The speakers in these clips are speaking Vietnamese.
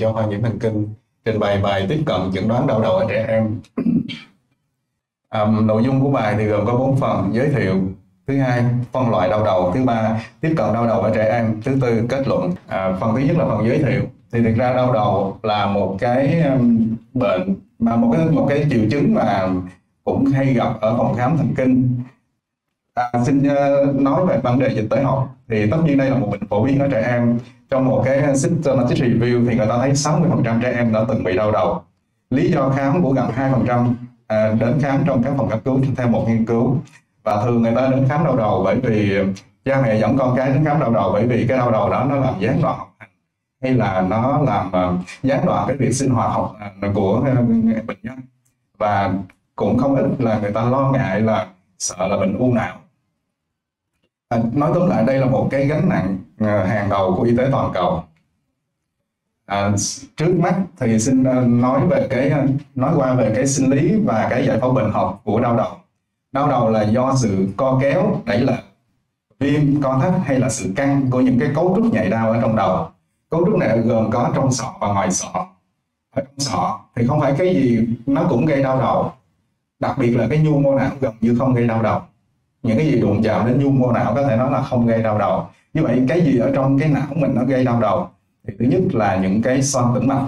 cho khoa nhiễm thần kinh trình bày bài tiếp cận chẩn đoán đau đầu ở trẻ em. Um, nội dung của bài thì gồm có 4 phần giới thiệu, thứ hai phân loại đau đầu, thứ ba tiếp cận đau đầu ở trẻ em, thứ tư kết luận. À, phần thứ nhất là phần giới thiệu. Thì thực ra đau đầu là một cái um, bệnh mà một cái một cái triệu chứng mà cũng hay gặp ở phòng khám thần kinh. À, xin uh, nói về vấn đề dịch tễ học thì tất nhiên đây là một bệnh phổ biến ở trẻ em trong một cái systematic review thì người ta thấy 60% trẻ em đã từng bị đau đầu. Lý do khám của gần 2% à, đến khám trong các phòng cấp cứu theo một nghiên cứu. Và thường người ta đến khám đau đầu bởi vì cha mẹ dẫn con cái đến khám đau đầu bởi vì cái đau đầu đó nó làm gián đoạn học hành hay là nó làm à, gián đoạn cái việc sinh hoạt học à, của à, bệnh nhân. Và cũng không ít là người ta lo ngại là sợ là bệnh u não à, nói tóm lại đây là một cái gánh nặng à, hàng đầu của y tế toàn cầu. À, trước mắt thì xin à, nói về cái à, nói qua về cái sinh lý và cái giải phẫu bệnh học của đau đầu. Đau đầu là do sự co kéo đẩy lệch viêm co thắt hay là sự căng của những cái cấu trúc nhạy đau ở trong đầu. Cấu trúc này gồm có trong sọ và ngoài sọ. Ở trong sọ thì không phải cái gì nó cũng gây đau đầu. Đặc biệt là cái nhu mô não gần như không gây đau đầu những cái gì đụng chạm đến nhu mô não có thể nói là không gây đau đầu. Như vậy cái gì ở trong cái não mình nó gây đau đầu? Thì thứ nhất là những cái xoang tĩnh mạch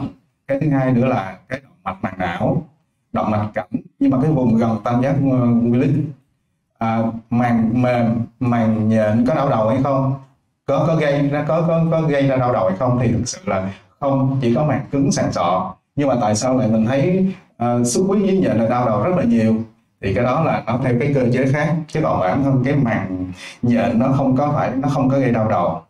cái thứ hai nữa là cái động mạch màng não động mạch cảnh nhưng mà cái vùng gần tam giác ờ, nguyên à, màng mềm màng nhện có đau đầu hay không? Có có gây ra có có có gây ra đau đầu hay không? Thì thực sự là không chỉ có màng cứng sàn sọ. Nhưng mà tại sao lại mình thấy uh, xuất huyết với nhện là đau đầu rất là nhiều? Thì cái đó là nó theo cái cơ chế khác chứ còn bản thân cái màng nhện nó không có phải nó không có gây đau đầu.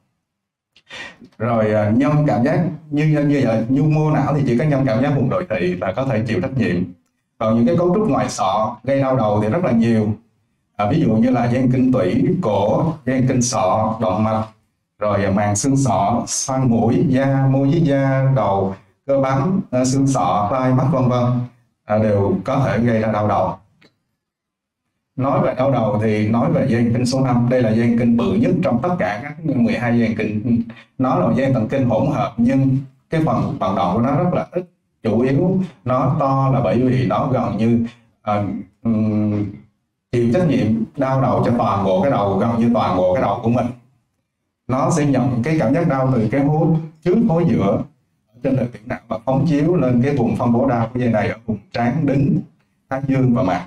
Rồi à, nhân cảm giác như như vậy nhu mô não thì chỉ có nhân cảm giác vùng nội thị là có thể chịu trách nhiệm. Còn những cái cấu trúc ngoài sọ gây đau đầu thì rất là nhiều. À, ví dụ như là dây kinh tủy cổ dây kinh sọ động mạch. Rồi à, màng xương sọ xoang mũi da môi dưới da đầu cơ bắp à, xương sọ tai mắt vân vân à, đều có thể gây ra đau đầu nói về đau đầu thì nói về dây kinh số 5 đây là dây kinh bự nhất trong tất cả các 12 dây kinh. Nó là dây thần kinh hỗn hợp nhưng cái phần vận động của nó rất là ít. Chủ yếu nó to là bởi vì nó gần như uh, um, chịu trách nhiệm đau đầu cho toàn bộ cái đầu gần như toàn bộ cái đầu của mình. Nó sẽ nhận cái cảm giác đau từ cái hố trước hố giữa trên đời tiểu não và phóng chiếu lên cái vùng phân bố đau của dây này ở vùng trán đứng thái dương và mặt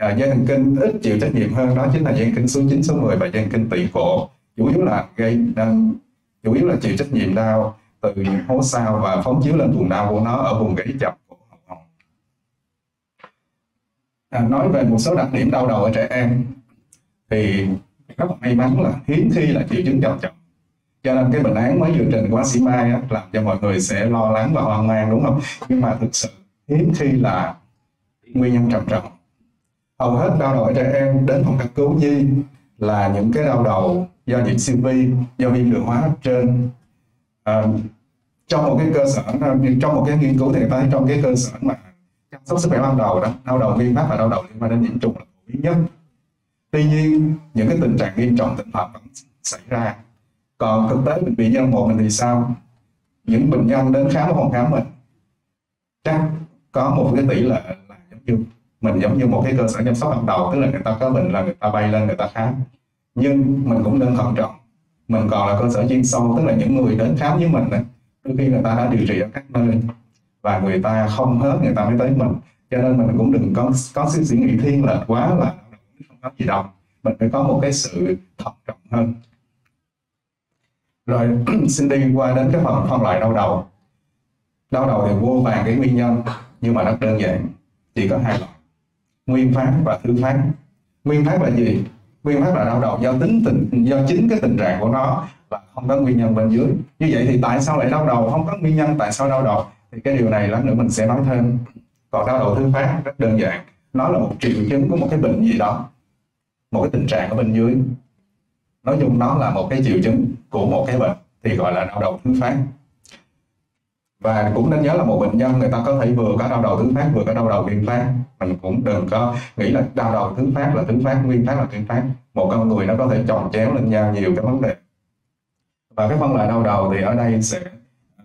à, dây thần kinh ít chịu trách nhiệm hơn đó chính là dây kinh số 9, số 10 và dây kinh tỵ cổ chủ yếu là gây đang chủ yếu là chịu trách nhiệm đau từ hố sao và phóng chiếu lên vùng đau của nó ở vùng gãy chập à, nói về một số đặc điểm đau đầu ở trẻ em thì rất là may mắn là hiếm khi là triệu chứng trầm trọng. Cho nên cái bệnh án mới vừa trình qua sĩ mai á, làm cho mọi người sẽ lo lắng và hoang mang đúng không? Nhưng mà thực sự hiếm khi là nguyên nhân trầm trọng hầu hết đau đầu ở trẻ em đến phòng cấp cứu nhi là những cái đau đầu do nhiễm siêu vi do viêm đường hóa hấp trên. À, trong một cái cơ sở trong một cái nghiên cứu thì ta thấy trong cái cơ sở mà chăm sóc sức khỏe ban đầu đó đau đầu nguyên phát và đau đầu liên quan đến nhiễm trùng là phổ biến nhất. Tuy nhiên những cái tình trạng nghiêm trọng tình hợp vẫn xảy ra. Còn thực tế bệnh viện nhân một mình thì sao? Những bệnh nhân đến khám ở phòng khám mình chắc có một cái tỷ lệ là giống như mình giống như một cái cơ sở chăm sóc ban đầu tức là người ta có bệnh là người ta bay lên người ta khám. Nhưng mình cũng nên thận trọng. Mình còn là cơ sở chuyên sâu tức là những người đến khám với mình ấy, đôi khi người ta đã điều trị ở các nơi và người ta không hết người ta mới tới mình. Cho nên mình cũng đừng có có suy nghĩ thiên lệch quá là không có gì đâu. Mình phải có một cái sự thận trọng hơn. Rồi xin đi qua đến cái phần phân loại đau đầu. Đau đầu thì vô vàng cái nguyên nhân nhưng mà rất đơn giản. Chỉ có hai loại nguyên phát và thứ phát nguyên phát là gì? Nguyên phát là đau đầu do tính tình, do chính cái tình trạng của nó là không có nguyên nhân bên dưới. Như vậy thì tại sao lại đau đầu? Không có nguyên nhân tại sao đau đầu? Thì cái điều này lát nữa mình sẽ nói thêm. Còn đau đầu thứ phát rất đơn giản. Nó là một triệu chứng của một cái bệnh gì đó. Một cái tình trạng ở bên dưới. Nói chung nó là một cái triệu chứng của một cái bệnh thì gọi là đau đầu thứ phát và cũng nên nhớ là một bệnh nhân, người ta có thể vừa có đau đầu thứ phát, vừa có đau đầu nguyên phát. Mình cũng đừng có nghĩ là đau đầu thứ phát là thứ phát, nguyên phát là nguyên phát. Một con người nó có thể chồng chéo lên nhau nhiều cái vấn đề. Và cái phân loại đau đầu thì ở đây sẽ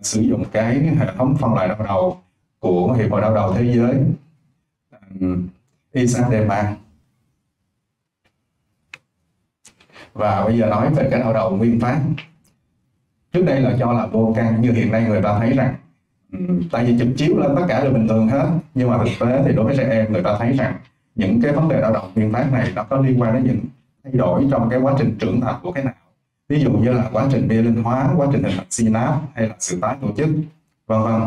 sử dụng cái hệ thống phân loại đau đầu của hiệp hội đau đầu thế giới. ISADEMA và bây giờ nói về cái đau đầu nguyên phát. Trước đây là cho là vô căn như hiện nay người ta thấy rằng Ừ, tại vì chụp chiếu lên tất cả đều bình thường hết. Nhưng mà thực tế thì đối với trẻ em người ta thấy rằng những cái vấn đề đau đầu nguyên phát này nó có liên quan đến những thay đổi trong cái quá trình trưởng thành của cái não ví dụ như là quá trình linh hóa, quá trình hình thành synapse hay là sự tái tổ chức, vân vân.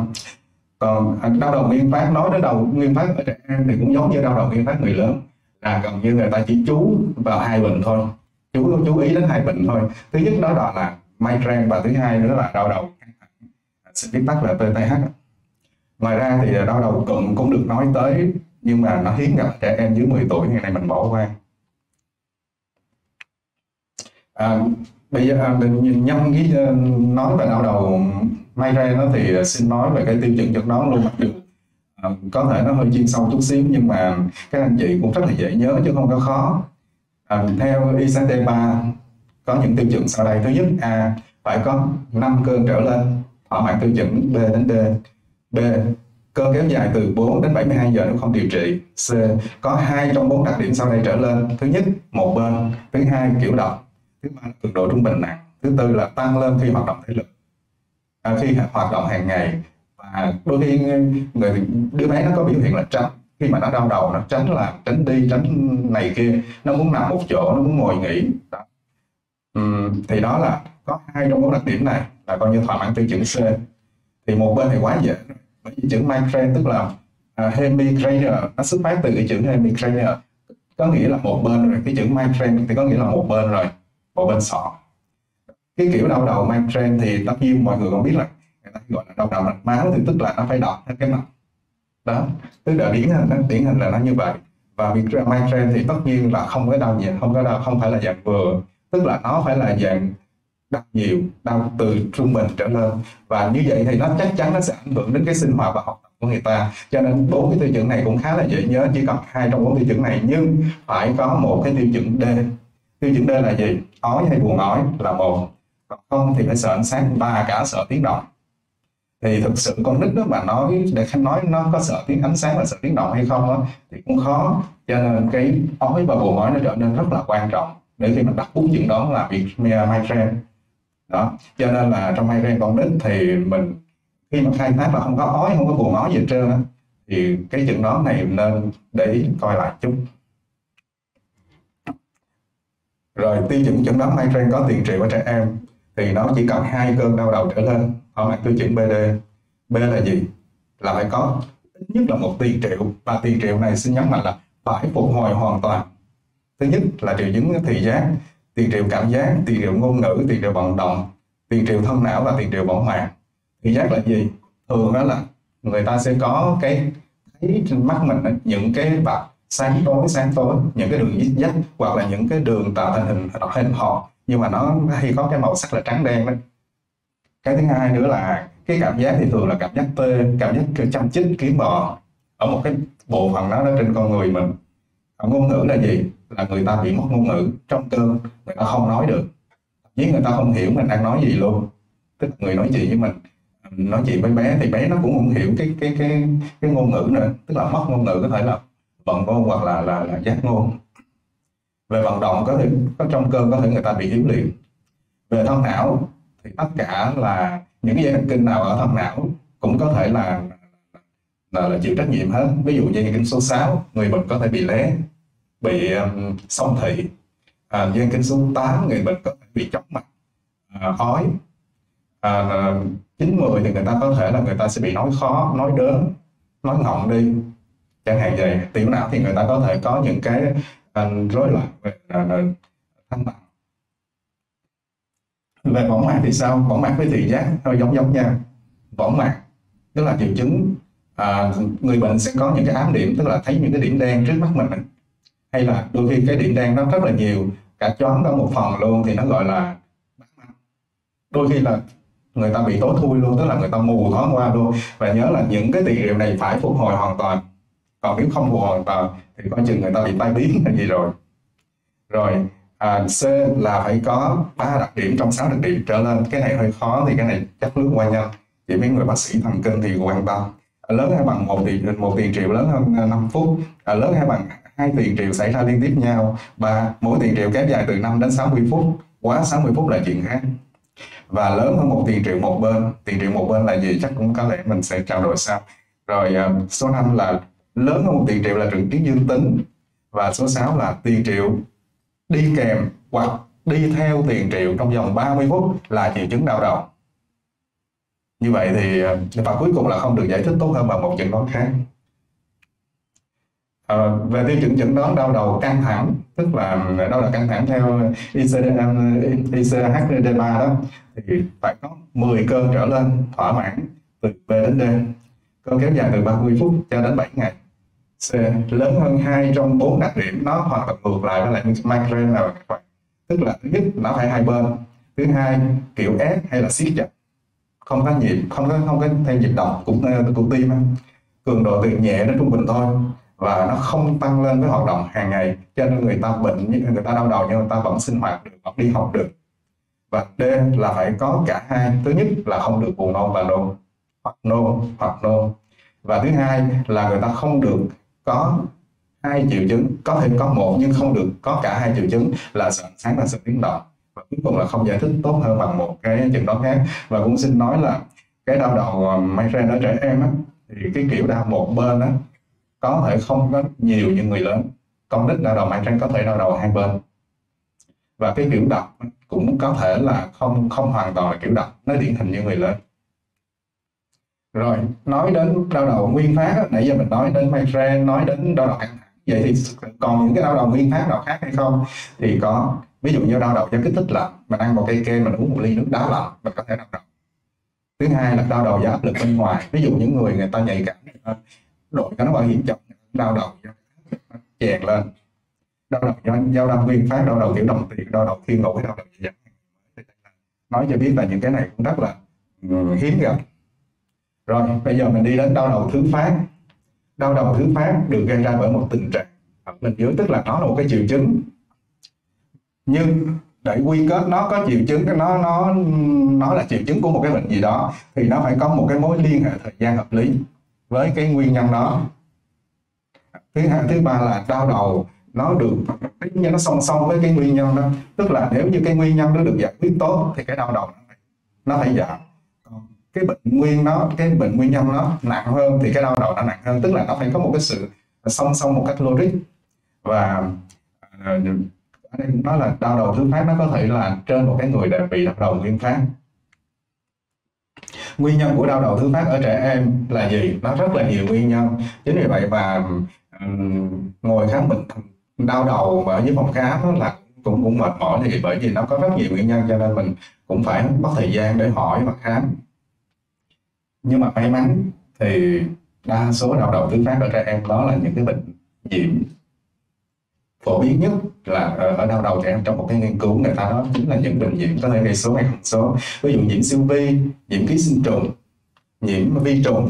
Còn đau đầu nguyên phát nói đến đầu nguyên phát ở trẻ em thì cũng giống như đau đầu nguyên phát người lớn, là gần như người ta chỉ chú vào hai bệnh thôi. Chú chú ý đến hai bệnh thôi. Thứ nhất đó là migraine và thứ hai nữa là đau đầu xin viết tắt là TTH ngoài ra thì đau đầu cụm cũng được nói tới nhưng mà nó hiếm gặp trẻ em dưới 10 tuổi ngày nay mình bỏ qua. À, bây giờ nhâm mình cái ờ, nói về đau đầu may ra nó thì à, xin nói về cái tiêu chuẩn chẩn đoán luôn. Mặc dù à, có thể nó hơi chuyên sâu chút xíu nhưng mà các anh chị cũng rất là dễ nhớ chứ không có khó. À, theo ICD-3 có những tiêu chuẩn sau đây. Thứ nhất a phải có 5 cơn trở lên ở hoạn tiêu chuẩn B đến D. B cơn kéo dài từ 4 đến 72 giờ nếu không điều trị. C có hai trong bốn đặc điểm sau đây trở lên. Thứ nhất một bên. Thứ hai kiểu độc. Thứ ba là cường độ trung bình nặng. Thứ tư là tăng lên khi hoạt động thể lực. À, khi hoạt động hàng ngày. Và đôi khi người đứa bé nó có biểu hiện là tránh. Khi mà nó đau đầu nó tránh làm tránh đi tránh này kia. Nó muốn nằm một chỗ nó muốn ngồi nghỉ. Đó. Uhm, thì đó là có hai trong bốn đặc điểm này là coi như thỏa mãn tiêu chuẩn C. Thì một bên thì quá dễ. Bởi vì chữ migraine tức là à, uh, hemicranial nó xuất phát từ cái chữ hemicranial có nghĩa là một bên rồi cái chữ migraine thì có nghĩa là một bên rồi. Một bên sọ. Cái kiểu đau đầu migraine thì tất nhiên mọi người còn biết là người ta gọi là đau đầu mạch máu thì tức là nó phải đọt hết cái mặt. Đó. Tức là điển hình nó điển hình là nó như vậy. Và migraine thì tất nhiên là không có đau nhẹ không có đau không phải là dạng vừa. Tức là nó phải là dạng đau nhiều đau từ trung bình trở lên. Và như vậy thì nó chắc chắn nó sẽ ảnh hưởng đến cái sinh hoạt và học tập của người ta. Cho nên bốn cái tiêu chuẩn này cũng khá là dễ nhớ chỉ cần hai trong bốn tiêu chuẩn này. Nhưng phải có một cái tiêu chuẩn D. Tiêu chuẩn D là gì? Ói hay buồn ói là một. Còn không thì phải sợ ánh sáng và cả sợ tiếng động. Thì thực sự con nít đó mà nói để khanh nói nó có sợ tiếng ánh sáng và sợ tiếng động hay không đó, thì cũng khó. Cho nên cái ói và buồn ói nó trở nên rất là quan trọng. Để khi mình đặt bốn chuyện đó là việc migraine đó, cho nên là trong hai con nít thì mình, khi mà khai thác mà không có ói, không có buồn ói gì hết trơn á, thì cái chẩn đoán này nên để coi lại chút. Rồi tiêu chuẩn chẩn đoán migraine có tiền triệu ở trẻ em, thì nó chỉ cần hai cơn đau đầu trở lên. Thỏa mãn tiêu chuẩn BD B là gì? Là phải có ít nhất là một tiền triệu. Và tiền triệu này xin nhấn mạnh là phải phục hồi hoàn toàn. Thứ nhất là triệu chứng thị giác tiền triệu cảm giác tiền triệu ngôn ngữ tiền triệu vận động tiền triệu thân não và tiền triệu võng mạc thị giác là gì? Thường đó là người ta sẽ có cái thấy trên mắt mình những cái vật sáng tối sáng tối những cái đường dít dắt hoặc là những cái đường tạo thành hình hình hộp nhưng mà nó hay có cái màu sắc là trắng đen đó. Cái thứ hai nữa là cái cảm giác thì thường là cảm giác tê cảm giác chăm chích kiếm bò. Ở một cái bộ phận đó, đó trên con người mình. Còn ngôn ngữ là gì? Là người ta bị mất ngôn ngữ trong cơn người ta không nói được. Với người ta không hiểu mình đang nói gì luôn. Tức người nói chuyện với mình nói chuyện với bé thì bé nó cũng không hiểu cái cái cái cái ngôn ngữ nữa. Tức là mất ngôn ngữ có thể là vận ngôn hoặc là là, là giác ngôn. Về vận động có thể có trong cơn có thể người ta bị yếu liệt về thân não thì tất cả là những cái dây thần kinh nào ở thân não cũng có thể là là, là chịu trách nhiệm hết. Ví dụ như dây kinh số 6 người bệnh có thể bị lé bị um, song thị. À, dây kinh số 8 người bệnh có thể bị chóng mặt à, ói. À, 90 thì người ta có thể là người ta sẽ bị nói khó nói đớn nói ngọng đi. Chẳng hạn vậy tiểu não thì người ta có thể có những cái uh, rối loạn về uh, thăng bằng về võng mạc thì sao? Võng mạc với thị giác hơi giống giống nhau. Võng mạc tức là triệu chứng à, người bệnh sẽ có những cái ám điểm tức là thấy những cái điểm đen trước mắt mình hay là đôi khi cái điểm đen nó rất là nhiều cả choáng cả một phần luôn thì nó gọi là đôi khi là người ta bị tối thui luôn tức là người ta mù thoáng qua luôn. Và nhớ là những cái tiền liệu này phải phục hồi hoàn toàn. Còn nếu không phục hồi hoàn toàn thì coi chừng người ta bị tai biến hay gì rồi. Rồi à, C là phải có ba đặc điểm trong sáu đặc điểm. Trở lên cái này hơi khó thì cái này chắc lướt qua nhanh. Chỉ mấy người bác sĩ thần kinh thì quan tâm lớn hay bằng một tiền một tiền triệu lớn hơn 5 phút. À, lớn hay bằng hai tiền triệu xảy ra liên tiếp nhau. Ba, mỗi tiền triệu kéo dài từ 5 đến 60 phút. Quá 60 phút là chuyện khác. Và lớn hơn một tiền triệu một bên. Tiền triệu một bên là gì? Chắc cũng có lẽ mình sẽ trao đổi sau. Rồi ờ, số 5 là lớn hơn một tiền triệu là trực chứng dương tính và số 6 là tiền triệu đi kèm hoặc đi theo tiền triệu trong vòng 30 phút là triệu chứng đau đầu. Như vậy thì ờ, và cuối cùng là không được giải thích tốt hơn bằng một chẩn đoán khác à, về tiêu chuẩn chẩn đoán đau đầu căng thẳng tức là ừ, đau đầu căng thẳng theo ICHD3 đó thì phải có 10 cơn trở lên thỏa mãn từ B đến D. Cơn kéo dài từ 30 phút cho đến 7 ngày. C lớn hơn hai trong bốn đặc điểm nó hoàn toàn ngược lại với lại migraine nào các bạn. Tức là thứ nhất nó phải hai bên. Thứ hai kiểu ép hay là siết chặt. Không có nhịp không có không có thêm nhịp đập cũng ờ, cũng tim cường độ từ nhẹ đến trung bình thôi và nó không tăng lên với hoạt động hàng ngày cho nên người ta bệnh người ta đau đầu nhưng người ta vẫn sinh hoạt được vẫn đi học được. Và D là phải có cả hai. Thứ nhất là không được buồn nôn và nôn hoặc nôn hoặc nôn. Và thứ hai là người ta không được có hai triệu chứng. Có thể có một nhưng không được có cả hai triệu chứng là sợ sáng và sự biến động. Và cuối cùng là không giải thích tốt hơn bằng một cái chẩn đoán khác. Và cũng xin nói là cái đau đầu migraine ở trẻ em á, thì cái kiểu đau một bên á, có thể không có nhiều như người lớn. Con nít đau đầu migraine có thể đau đầu hai bên. Và cái kiểu đập cũng có thể là không không hoàn toàn là kiểu đập nó điển hình như người lớn. Rồi nói đến đau đầu nguyên phát nãy giờ mình nói đến migraine nói đến đau đầu căng thẳng. Vậy thì còn những cái đau đầu nguyên phát nào khác hay không? Thì có ví dụ như đau đầu do kích thích lạnh. Mình ăn một cây kem mình uống một ly nước đá lạnh mình có thể đau đầu. Thứ hai là đau đầu do áp lực bên ngoài. Ví dụ những người người ta nhạy cảm đội cho nó bảo hiểm chậm đau đầu chèn lên. Đau đầu do do đâm nguyên phát, đau đầu kiểu đồng tiền, đau đầu khi ngủ, đau đầu gì nói cho biết là những cái này cũng rất là ừ, hiếm gặp. Rồi, bây giờ mình đi đến đau đầu thứ phát. Đau đầu thứ phát được gây ra bởi một tình trạng. Ở bên dưới tức là nó là một cái triệu chứng. Nhưng để quy kết nó có triệu chứng, nó nó nó là triệu chứng của một cái bệnh gì đó, thì nó phải có một cái mối liên hệ thời gian hợp lý với cái nguyên nhân đó. Thứ hai thứ ba là đau đầu. Nó được nó song song với cái nguyên nhân đó. Tức là nếu như cái nguyên nhân nó được giải quyết tốt thì cái đau đầu nó phải, giảm. Cái bệnh nguyên nó cái bệnh nguyên nhân nó nặng hơn thì cái đau đầu nó nặng hơn. Tức là nó phải có một cái sự song song một cách logic. Và à, ở đây nói là đau đầu thứ phát nó có thể là trên một cái người đã bị đau đầu nguyên phát nguyên nhân của đau đầu thứ phát ở trẻ em là gì? Nó rất là nhiều nguyên nhân. Chính vì vậy mà um, ngồi khám bệnh đau đầu ở dưới phòng khám là cũng cũng mệt mỏi thì bởi vì nó có rất nhiều nguyên nhân cho nên mình cũng phải mất thời gian để hỏi và khám. Nhưng mà may mắn thì đa số đau đầu thứ phát ở trẻ em đó là những cái bệnh nhiễm phổ biến nhất là ờ, ở đau đầu trẻ em trong một cái nghiên cứu người ta đó chính là những bệnh nhiễm có thể gây số hay không số ví dụ nhiễm siêu vi, nhiễm ký sinh trùng, nhiễm vi trùng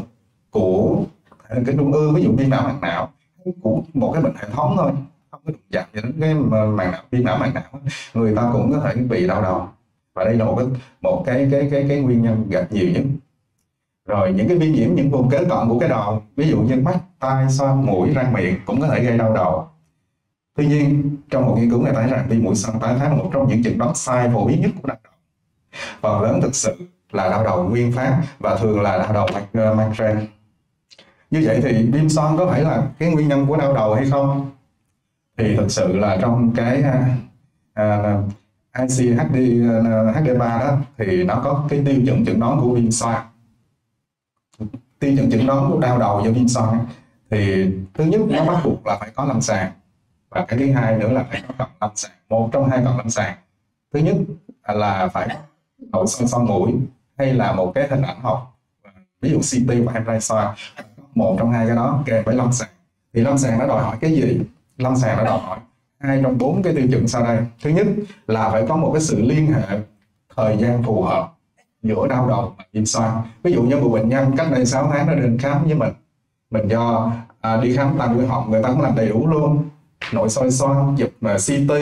của cái trung ương, ví dụ viêm não màng não của một cái bệnh hệ thống thôi, không có đụng chạm gì đến cái màng não viêm não màng não. Người ta cũng có thể bị đau đầu. Và đây là một cái một cái cái cái cái nguyên nhân gặp nhiều nhất. Rồi, những cái viêm nhiễm, những vùng kế cận của cái đầu, ví dụ như mắt, tai xoang mũi, răng miệng cũng có thể gây đau đầu tuy nhiên trong một nghiên cứu này thấy rằng viêm mũi xoang tái phát là một trong những chẩn đoán sai phổ biến nhất của đau đầu phần lớn thực sự là đau đầu nguyên phát và thường là đau đầu migraine như vậy thì viêm xoang có phải là cái nguyên nhân của đau đầu hay không? Thì thực sự là trong cái ờ, ờ, à, ICHD ờ, HD3 đó thì nó có cái tiêu chuẩn chẩn đoán của viêm xoang tiêu chuẩn chẩn đoán của đau đầu do viêm xoang thì thứ nhất nó bắt buộc là phải có lâm sàng và cái thứ hai nữa là phải có cận lâm sàng một trong hai cận lâm sàng. Thứ nhất là phải nội soi son mũi hay là một cái hình ảnh học. Ví dụ CT và MRI soi một trong hai cái đó kèm với lâm sàng. Thì lâm sàng nó đòi hỏi cái gì? Lâm sàng nó đòi hỏi hai trong bốn cái tiêu chuẩn sau đây. Thứ nhất là phải có một cái sự liên hệ thời gian phù hợp giữa đau đầu và viêm xoang. Ví dụ như một bệnh nhân cách đây 6 tháng nó đến khám với mình. Mình do à, đi khám tăng huyết họng người ta cũng làm đầy đủ luôn nội soi xoang chụp uh, à, CT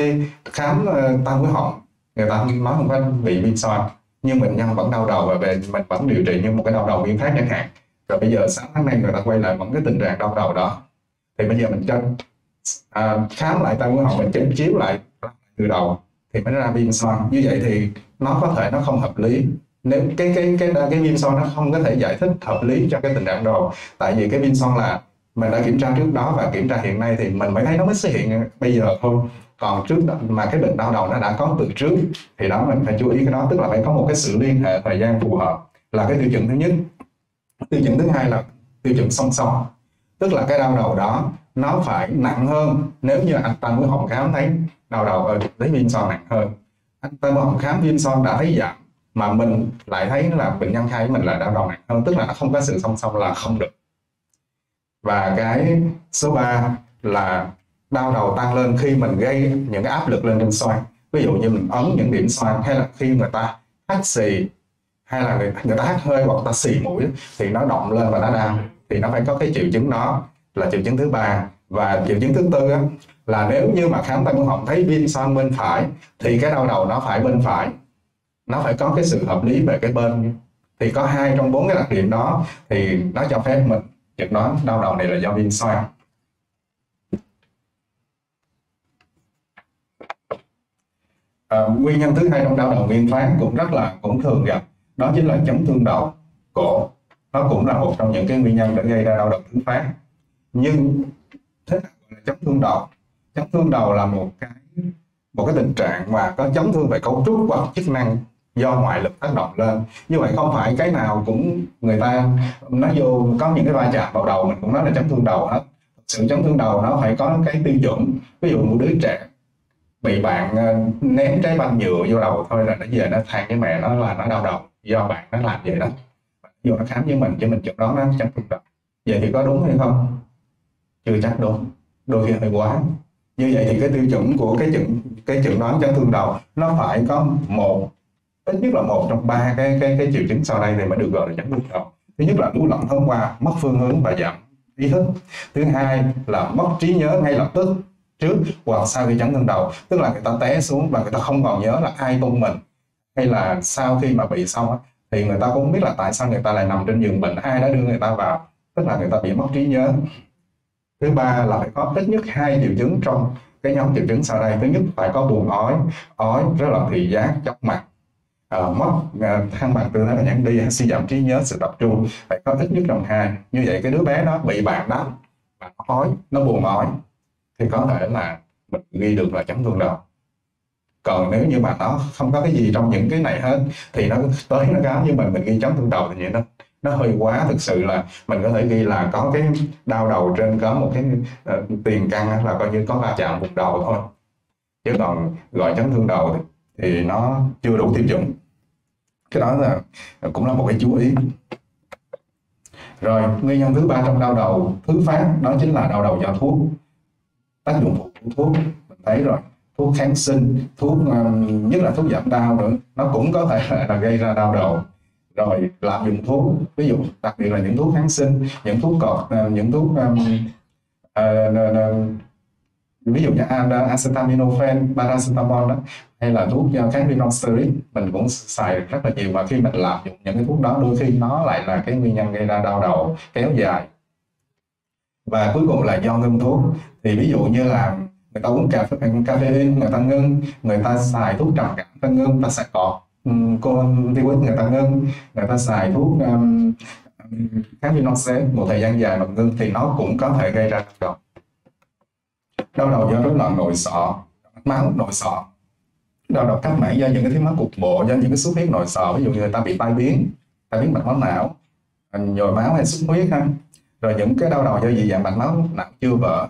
khám à, uh, tăng họng. Người ta nói không phải bị viêm xoang nhưng bệnh nhân vẫn đau đầu và về mình vẫn điều trị như một cái đau đầu viêm khác chẳng hạn. Rồi bây giờ sáng tháng nay người ta quay lại vẫn cái tình trạng đau đầu đó. Thì bây giờ mình cho à, khám lại tai mũi họng mình chỉnh chiếu lại từ đầu thì mới ra viêm xoang. Như vậy thì nó có thể nó không hợp lý. Nếu cái cái cái cái, cái viêm xoang nó không có thể giải thích hợp lý cho cái tình trạng đầu. Tại vì cái viêm xoang là mình đã kiểm tra trước đó và kiểm tra hiện nay thì mình mới thấy nó mới xuất hiện bây giờ thôi. Còn trước đó, mà cái bệnh đau đầu nó đã có từ trước thì đó mình phải chú ý cái đó. Tức là phải có một cái sự liên hệ thời gian phù hợp là cái tiêu chuẩn thứ nhất. Tiêu chuẩn thứ hai là tiêu chuẩn song song. Tức là cái đau đầu đó nó phải nặng hơn. Nếu như anh ta mới họng khám thấy đau đầu ở thấy viêm son nặng hơn anh ta mới họng khám viêm son đã thấy giảm mà mình lại thấy là bệnh nhân khai mình là đau đầu nặng hơn. Tức là nó không có sự song song là không được và cái số 3 là đau đầu tăng lên khi mình gây những cái áp lực lên trên xoang ví dụ như mình ấn những điểm xoang hay là khi người ta hắt xì hay là người, người ta hắt hơi hoặc ta xì mũi thì nó động lên và nó đau. Thì nó phải có cái triệu chứng đó là triệu chứng thứ ba. Và triệu chứng thứ tư á, là nếu như mà khám tai mũi họng thấy viêm xoang bên phải thì cái đau đầu nó phải bên phải. Nó phải có cái sự hợp lý về cái bên. Thì có hai trong bốn cái đặc điểm đó thì nó cho phép mình chẩn đoán đau đầu này là do viêm xoang à, nguyên nhân thứ hai trong đau đầu nguyên phát cũng rất là cũng thường gặp. Đó chính là chấn thương đầu cổ. Nó cũng là một trong những cái nguyên nhân để gây ra đau đầu thứ phát nhưng thế nào là chấn thương đầu? Chấn thương đầu là một cái một cái tình trạng mà có chấn thương về cấu trúc hoặc chức năng do ngoại lực tác động lên. Như vậy không phải cái nào cũng người ta nó vô, có những cái va chạm vào đầu mình cũng nói là chấn thương đầu hết. Sự chấn thương đầu nó phải có cái tiêu chuẩn. Ví dụ một đứa trẻ bị bạn ờ, ném trái banh nhựa vô đầu thôi là nó về nó than với mẹ nó là nó đau đầu, do bạn nó làm vậy đó. Vô nó khám với mình cho mình chẩn đoán nó chấn thương đầu. Vậy thì có đúng hay không? Chưa chắc đúng. Đôi khi hơi quá. Như vậy thì cái tiêu chuẩn của cái chẩn cái chẩn đoán chấn thương đầu nó phải có một ít nhất là một trong ba cái cái cái triệu chứng sau đây này mới được gọi là chấn thương đầu thứ nhất là lú lẫn hôm qua, mất phương hướng và giảm ý thức. Thứ hai là mất trí nhớ ngay lập tức trước hoặc sau khi chấn thương đầu. Tức là người ta té xuống và người ta không còn nhớ là ai tung mình. Hay là sau khi mà bị xong thì người ta cũng không biết là tại sao người ta lại nằm trên giường bệnh. Ai đã đưa người ta vào? Tức là người ta bị mất trí nhớ. Thứ ba là phải có ít nhất hai triệu chứng trong cái nhóm triệu chứng sau đây. Thứ nhất phải có buồn ói. Ói rất là thị giác, chóng mặt uh, mất uh, thăng bằng tư thế là nhãn đi suy giảm trí nhớ sự tập trung. Phải có ít nhất trong hai. Như vậy cái đứa bé đó bị bạn đó và nó ói nó buồn ói thì có thể là mình ghi được là chấn thương đầu. Còn nếu như mà nó không có cái gì trong những cái này hết thì nó tới nó cáo như mình mình ghi chấn thương đầu thì vậy nó nó hơi quá thực sự là mình có thể ghi là có cái đau đầu trên có một cái uh, tiền căn là coi như có va chạm vùng đầu thôi. Chứ còn gọi chấn thương đầu thì, thì nó chưa đủ tiêu chuẩn cái đó là cũng là một cái chú ý. Rồi nguyên nhân thứ ba trong đau đầu thứ phát đó chính là đau đầu do thuốc. Tác dụng phụ của thuốc mình thấy rồi. Thuốc kháng sinh thuốc ờ, nhất là thuốc giảm đau nữa nó cũng có thể là gây ra đau đầu. Rồi lạm dụng thuốc ví dụ đặc biệt là những thuốc kháng sinh những thuốc cọt ờ, những thuốc um, uh, uh, ví dụ như acetaminophen paracetamol đó hay là thuốc ờ, kháng viêm steroid mình cũng xài rất là nhiều. Và khi mình lạm dụng những cái thuốc đó đôi khi nó lại là cái nguyên nhân gây ra đau đầu kéo dài. Và cuối cùng là do ngưng thuốc. Thì ví dụ như là người ta uống cà phê caffeine người ta ngưng người ta xài thuốc trầm cảm người ta ngưng người ta xài cọt corticoid người ta ngưng người ta xài thuốc um, kháng viêm một thời gian dài mà ngưng thì nó cũng có thể gây ra đau đầu. Đau đầu do rối loạn nội sọ máu nội sọ đau đầu cấp mãn do những cái thiếu máu cục bộ do những cái xuất huyết nội sọ. Ví dụ như người ta bị tai biến tai biến mạch máu não à, nhồi máu hay xuất huyết ha. Rồi những cái đau đầu do dị dạng mạch máu nặng chưa vỡ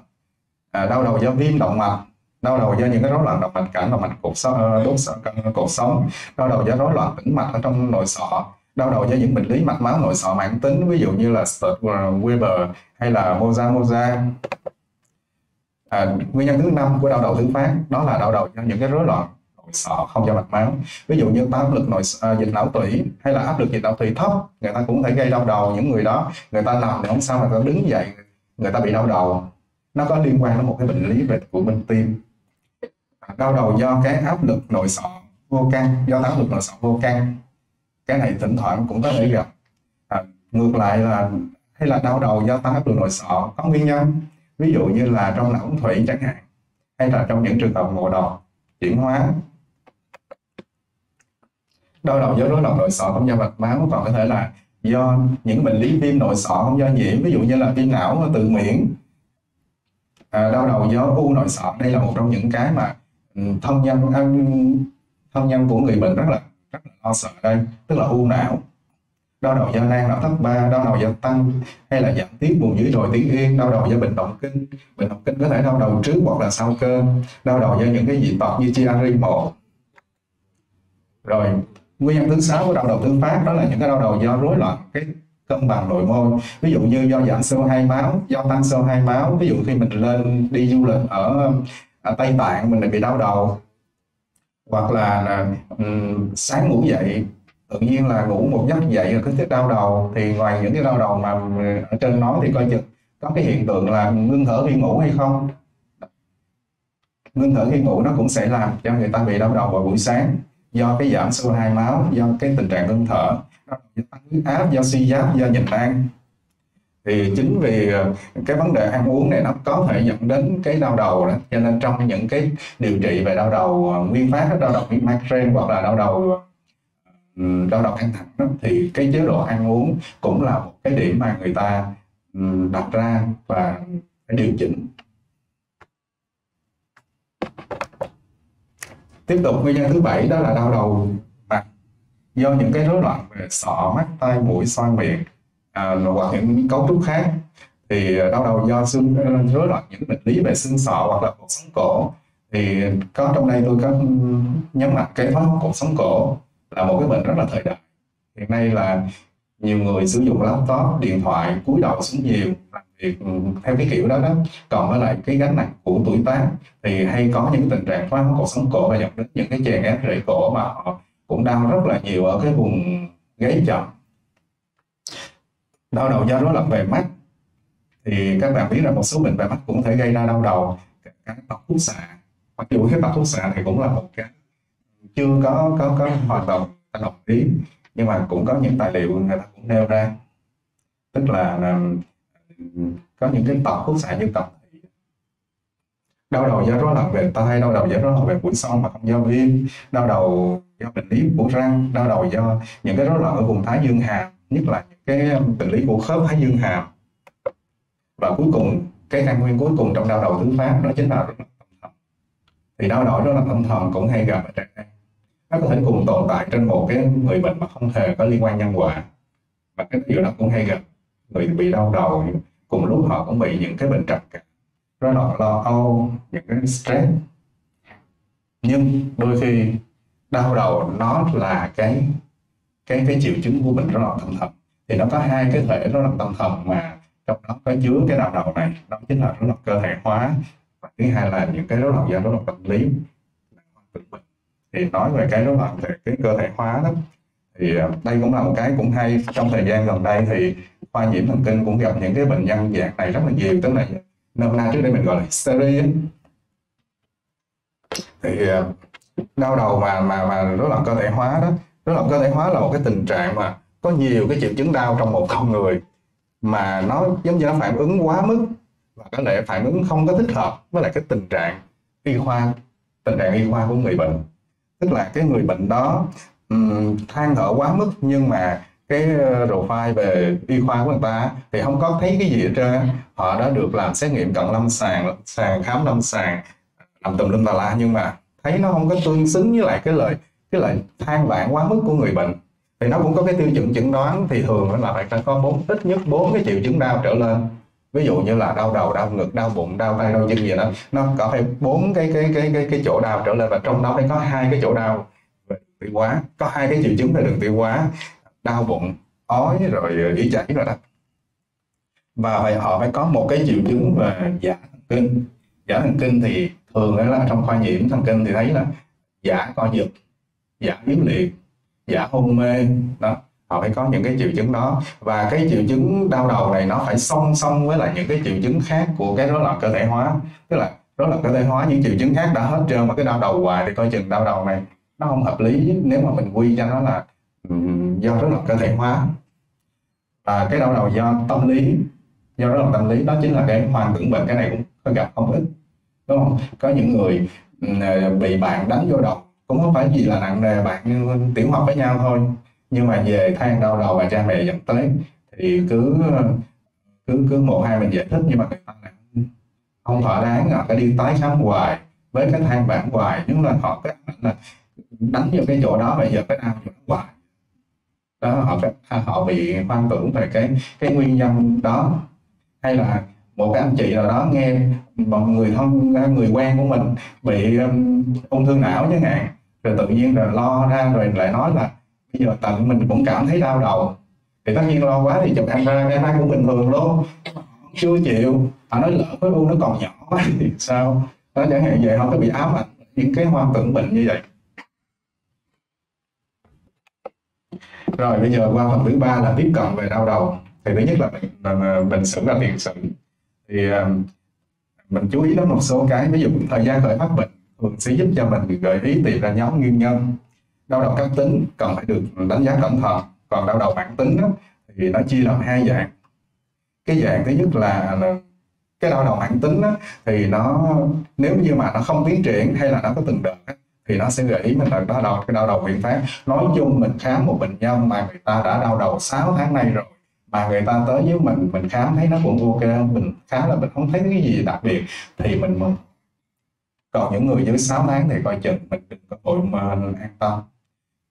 à, đau đầu do viêm động mạch đau đầu do những cái rối loạn động mạch cảnh động mạch cột sống ờ, đốt cột sống đau đầu do rối loạn tĩnh mạch ở trong nội sọ đau đầu do những bệnh lý mạch máu nội sọ mãn tính ví dụ như là ờ, Weber hay là Moza Moza. À, nguyên nhân thứ năm của đau đầu thứ phát đó là đau đầu do những cái rối loạn sợ không cho mạch máu. Ví dụ như áp lực nội à, dịch não tủy hay là áp lực dịch não tủy thấp người ta cũng có thể gây đau đầu những người đó. Người ta nằm thì không sao mà ta đứng dậy người ta bị đau đầu. Nó có liên quan đến một cái bệnh lý về của bên tim đau đầu do cái áp lực nội sọ vô căn do áp lực nội sọ vô căn cái này thỉnh thoảng cũng có thể gặp. À, ngược lại là hay là đau đầu do tăng áp lực nội sọ có nguyên nhân. Ví dụ như là trong não thủy chẳng hạn hay là trong những trường hợp ngộ độc chuyển hóa đau đầu do rối loạn nội sọ không do mạch máu còn có thể là do những bệnh lý viêm nội sọ không do nhiễm ví dụ như là viêm não tự miễn à, đau đầu do u nội sọ đây là một trong những cái mà ừ, thân nhân à, thân nhân của người bệnh rất là rất là lo sợ đây tức là u não. Đau đầu do nang não thất ba đau đầu do tăng hay là giảm tiết buồn dưới đồi tiếng yên đau đầu do bệnh động kinh. Bệnh động kinh có thể đau đầu trước hoặc là sau cơn. Đau đầu do những cái dị tật như chiari một. Rồi nguyên nhân thứ sáu của đau đầu thứ phát đó là những cái đau đầu do rối loạn cái cân bằng nội môi ví dụ như do giảm co hai máu do tăng co hai máu ví dụ khi mình lên đi du lịch ở, ở Tây Tạng mình lại bị đau đầu. Hoặc là um, sáng ngủ dậy tự nhiên là ngủ một giấc dậy rồi cứ thích đau đầu. Thì ngoài những cái đau đầu mà ở trên nói thì coi chừng có cái hiện tượng là ngưng thở khi ngủ hay không. Ngưng thở khi ngủ nó cũng sẽ làm cho người ta bị đau đầu vào buổi sáng do cái giảm CO2 máu do cái tình trạng ngưng thở do tăng huyết áp do suy giáp do nhịn ăn thì chính vì ờ, cái vấn đề ăn uống này nó có thể dẫn đến cái đau đầu đó. Cho nên trong những cái điều trị về đau đầu ờ, nguyên phát đau đầu migraine hoặc là đau đầu ờ, đau đầu căng thẳng đó, thì cái chế độ ăn uống cũng là một cái điểm mà người ta đặt ra và phải điều chỉnh tiếp tục nguyên nhân thứ bảy đó là đau đầu. Mặt do những cái rối loạn về sọ mắt tai mũi xoang miệng à, hoặc những cấu trúc khác thì đau đầu do xương ờ, rối loạn những bệnh lý về xương sọ hoặc là cuộc sống cổ. Thì có trong đây tôi có nhấn mạnh cái thoát cuộc sống cổ là một cái bệnh rất là thời đại. Hiện nay là nhiều người sử dụng laptop, điện thoại, cúi đầu xuống nhiều, làm việc ừ, theo cái kiểu đó đó. Còn với lại cái gánh nặng của tuổi tác thì hay có những tình trạng thoát cột sống cổ và dẫn đến những cái chèn ép rễ cổ mà họ cũng đau rất là nhiều ở cái vùng gáy chậm đau đầu do rối loạn về mắt. Thì các bạn biết là một số bệnh về mắt cũng thể gây ra đau đầu cái tật khúc xạ. Mặc dù cái tật khúc xạ thì cũng là một cái chưa có có có hoạt động đồng ý nhưng mà cũng có những tài liệu người ta cũng nêu ra. Tức là, là ừ, có những cái tộc khúc xạ dân tộc. Đau đầu do rối loạn về tai đau đầu do rối loạn về mũi son mà không do viêm đau đầu do bệnh lý của răng đau đầu do những cái rối loạn ở vùng thái dương hàm nhất là những cái ừ, bệnh lý của khớp thái dương hàm. Và cuối cùng cái căn nguyên cuối cùng trong đau đầu thứ phát đó chính là rối loạn tâm thần. Thì đau đầu rối loạn tâm thần cũng hay gặp ở trẻ nó có thể cùng tồn tại trên một cái người bệnh mà không hề có liên quan nhân quả. Và cái điều đó cũng hay gặp. Người bị đau đầu, cùng lúc họ cũng bị những cái bệnh trầm cảm. Rối loạn lo âu, những cái stress. Nhưng đôi khi đau đầu nó là cái cái cái triệu chứng của bệnh rối loạn tâm thần. Thì nó có hai cái thể rối loạn tâm thần mà trong đó có chứa cái đau đầu này. Đó chính là rối loạn cơ thể hóa. Và thứ hai là những cái rối loạn do rối loạn tâm lý. Bệnh thì nói về cái rối loạn về cái cơ thể hóa đó, thì à, đây cũng là một cái cũng hay. Trong thời gian gần đây thì khoa nhiễm thần kinh cũng gặp những cái bệnh nhân dạng này rất là nhiều, tức là nôm na trước đây mình gọi là hysteria. Thì à, đau đầu mà mà mà rối loạn cơ thể hóa đó, rối loạn cơ thể hóa là một cái tình trạng mà có nhiều cái triệu chứng đau trong một con người mà nó giống như nó phản ứng quá mức và có lẽ phản ứng không có thích hợp với lại cái tình trạng y khoa, tình trạng y khoa của người bệnh tức là cái người bệnh đó um, than thở quá mức nhưng mà cái ờ, profile về y khoa của người ta thì không có thấy cái gì hết trơn họ đã được làm xét nghiệm cận lâm sàng sàng khám lâm sàng làm tùm lum tà la nhưng mà thấy nó không có tương xứng với lại cái lời cái lời than vãn quá mức của người bệnh. Thì nó cũng có cái tiêu chuẩn chẩn đoán thì thường là phải có bốn ít nhất bốn cái triệu chứng đau trở lên ví dụ như là đau đầu, đau ngực, đau bụng, đau tay, đau chân gì đó. Nó có phải bốn cái cái cái cái cái chỗ đau trở lên và trong đó phải có hai cái chỗ đau về tiêu hóa. Có hai cái triệu chứng về đường tiêu hóa, đau bụng, ói rồi ờ, đi chảy rồi đó. Và phải, họ phải có một cái triệu chứng về giả thần kinh. Giả thần kinh thì thường là trong khoa nhiễm, thần kinh thì thấy là giả co giật, giả yếu liệt, giả hôn mê, đó họ phải có những cái triệu chứng đó. Và cái triệu chứng đau đầu này nó phải song song với lại những cái triệu chứng khác của cái rối loạn cơ thể hóa. Tức là rối loạn cơ thể hóa, những triệu chứng khác đã hết trơn mà cái đau đầu hoài thì coi chừng đau đầu này nó không hợp lý. Nếu mà mình quy cho nó là do rối loạn cơ thể hóa. Và cái đau đầu do tâm lý, do rối loạn tâm lý, đó chính là cái hoang tưởng bệnh. Cái này cũng có gặp không ít, đúng không? Có những người à, bị bạn đánh vô đầu. Cũng không phải gì là nặng nề, bạn tiểu học với nhau thôi nhưng mà về than đau đầu và cha mẹ dẫn tới thì cứ cứ cứ một hai mình giải thích nhưng mà người ta không thỏa đáng họ phải đi tái khám hoài với cái than bản hoài. Nhưng là họ cái là đánh vào cái chỗ đó bây giờ cái đau chỗ hoài. Đó họ họ bị hoang tưởng về cái cái nguyên nhân đó. Hay là một cái anh chị nào đó nghe một người thân người quen của mình bị um, ung thư não chẳng hạn rồi tự nhiên là lo ra rồi lại nói là bây giờ tận mình cũng cảm thấy đau đầu. Thì tất nhiên lo quá thì chụp em ra em cũng bình thường luôn. Chưa chịu. Họ nói lỡ cái u nó còn nhỏ quá thì sao? Đó chẳng hạn vậy họ có bị ám ảnh những cái hoang tưởng bệnh như vậy. Rồi, bây giờ qua phần thứ ba là tiếp cận về đau đầu. Thì thứ nhất là bệnh bệnh sử và tiền sử thì um, mình chú ý đến một số cái. Ví dụ thời gian khởi phát bệnh thường sẽ giúp cho mình gợi ý tìm ra nhóm nguyên nhân đau đầu cấp tính cần phải được đánh giá cẩn thận. Còn đau đầu mãn tính đó, thì nó chia làm hai dạng. Cái dạng thứ nhất là cái đau đầu mãn tính đó, thì nó nếu như mà nó không tiến triển hay là nó có từng đợt đó, thì nó sẽ gợi ý mình là đau đầu cái đau đầu nguyên phát nói chung mình khám một bệnh nhân mà người ta đã đau đầu 6 tháng nay rồi mà người ta tới với mình mình khám thấy nó cũng ok mình khám là mình không thấy cái gì đặc biệt thì mình mừng. Còn những người dưới 6 tháng thì coi chừng mình đừng có vội mà an tâm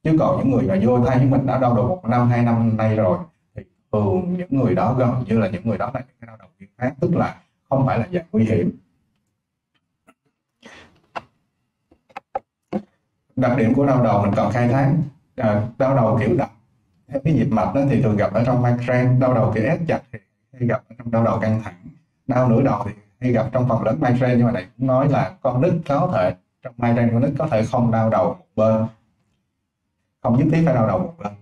chứ còn những người mà vô thay mình đã đau đầu một năm hai năm nay rồi. Thì thường những người đó gần như là những người đó là những cái đau đầu nguyên phát tức là không phải là dạng nguy hiểm. Đặc điểm của đau đầu mình còn khai thác à, đau đầu kiểu đập. Theo cái nhịp mạch đó thì thường gặp ở trong migraine đau đầu kiểu ép chặt thì hay gặp ở trong đau đầu căng thẳng. Đau nửa đầu thì hay gặp trong phần lớn migraine nhưng mà này cũng nói là con nít có thể trong migraine con nít có thể không đau đầu một bên không nhất thiết phải đau đầu. Một lần